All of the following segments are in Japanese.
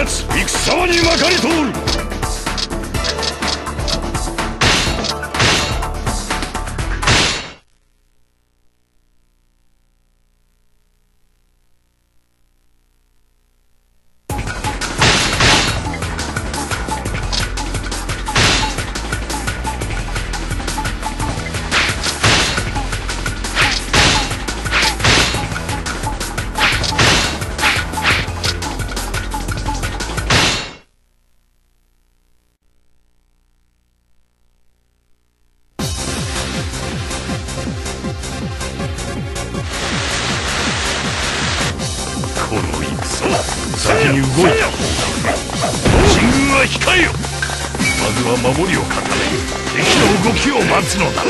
勝つ戦にまかり通る。先に動いた進軍は控えよ。まずは守りを固め。敵の動きを待つのだ。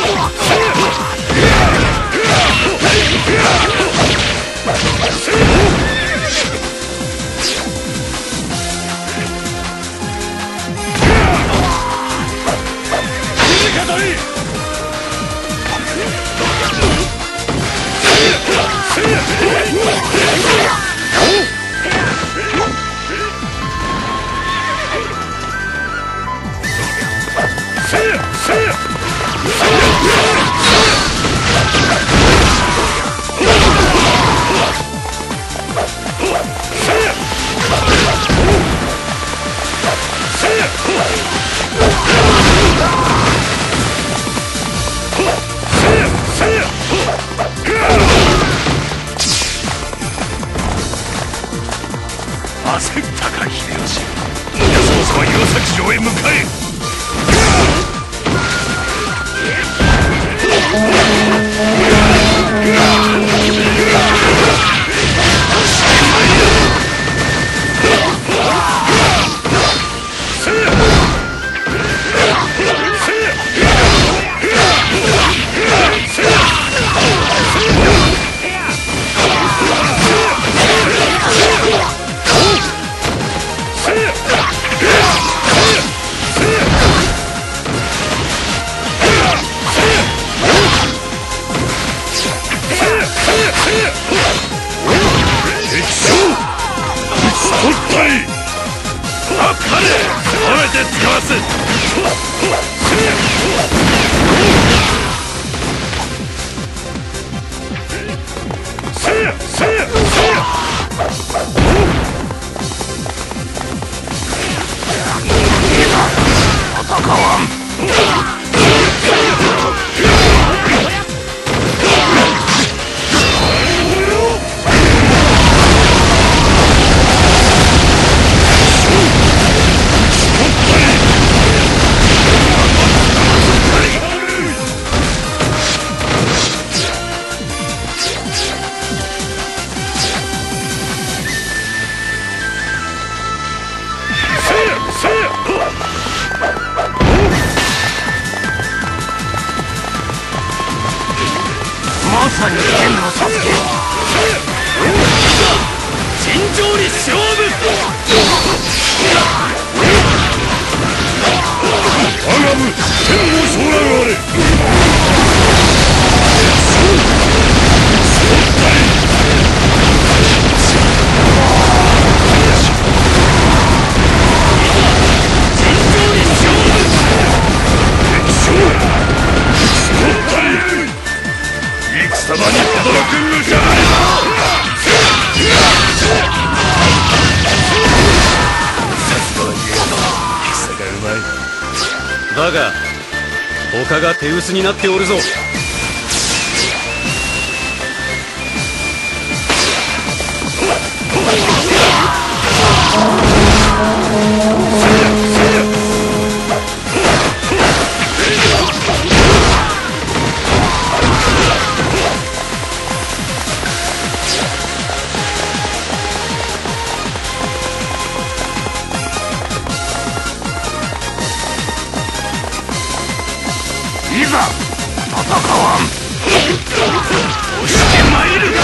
焦ったか秀吉。そろそろ岩崎城へ向かえ。めて使わすさに剣を授け。尋常に勝負我が部天を将来あれだが他が手薄になっておるぞ。してまいる